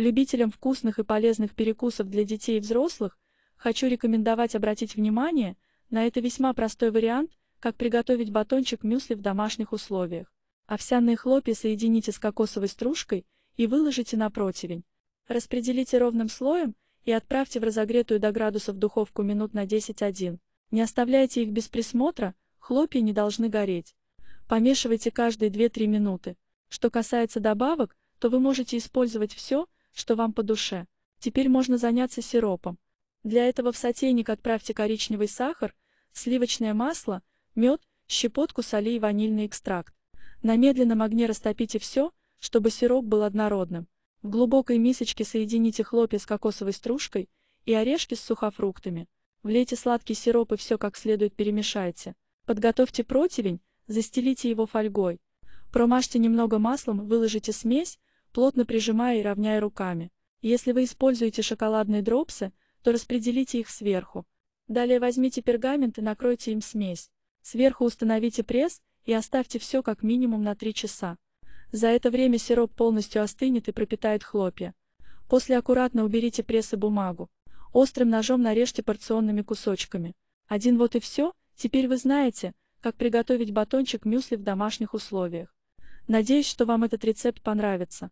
Любителям вкусных и полезных перекусов для детей и взрослых хочу рекомендовать обратить внимание на это весьма простой вариант, как приготовить батончик мюсли в домашних условиях. Овсяные хлопья соедините с кокосовой стружкой и выложите на противень. Распределите ровным слоем и отправьте в разогретую до градусов духовку минут на 10-1. Не оставляйте их без присмотра, хлопья не должны гореть. Помешивайте каждые 2-3 минуты. Что касается добавок, то вы можете использовать все, что вам по душе. Теперь можно заняться сиропом. Для этого в сотейник отправьте коричневый сахар, сливочное масло, мед, щепотку соли и ванильный экстракт. На медленном огне растопите все, чтобы сироп был однородным. В глубокой мисочке соедините хлопья с кокосовой стружкой и орешки с сухофруктами. Влейте сладкий сироп и все как следует перемешайте. Подготовьте противень, застелите его фольгой. Промажьте немного маслом, выложите смесь, плотно прижимая и равняя руками. Если вы используете шоколадные дропсы, то распределите их сверху. Далее возьмите пергамент и накройте им смесь. Сверху установите пресс и оставьте все как минимум на 3 часа. За это время сироп полностью остынет и пропитает хлопья. После аккуратно уберите пресс и бумагу. Острым ножом нарежьте порционными кусочками. Один вот и все, теперь вы знаете, как приготовить батончик мюсли в домашних условиях. Надеюсь, что вам этот рецепт понравится.